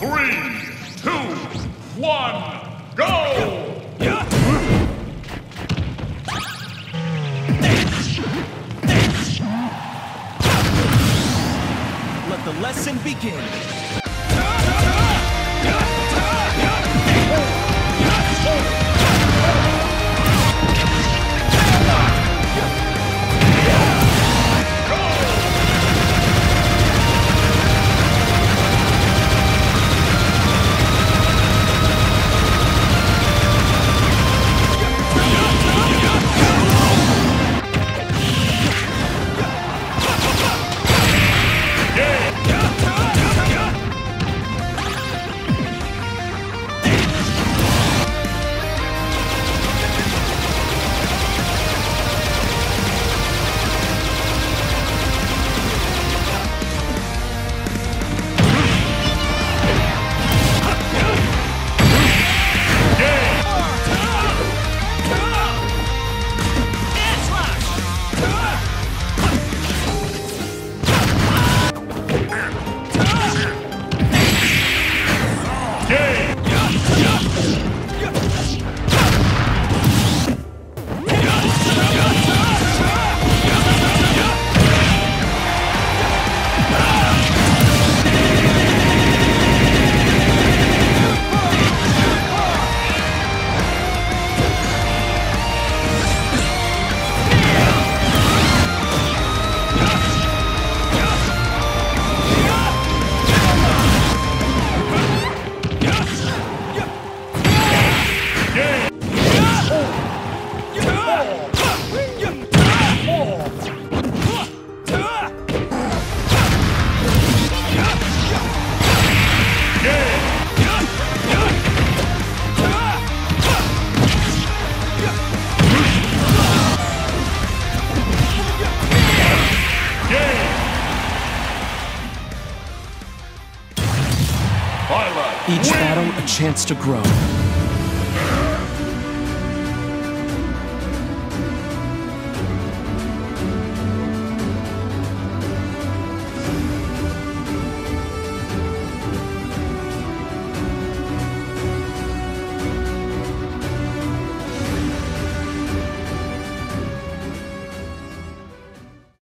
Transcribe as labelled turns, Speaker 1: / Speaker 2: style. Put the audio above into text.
Speaker 1: Three, two, one, go!
Speaker 2: Let the lesson begin. Each battle a chance to grow.